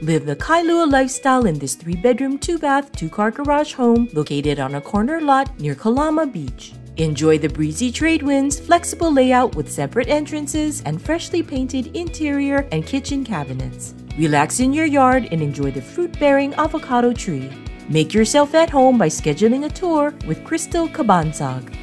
Live the Kailua lifestyle in this 3 bedroom, 2 bath, 2 car garage home located on a corner lot near Kalama Beach. Enjoy the breezy trade winds, flexible layout with separate entrances, and freshly painted interior and kitchen cabinets. Relax in your yard and enjoy the fruit bearing avocado tree. Make yourself at home by scheduling a tour with Crystal Cabansag.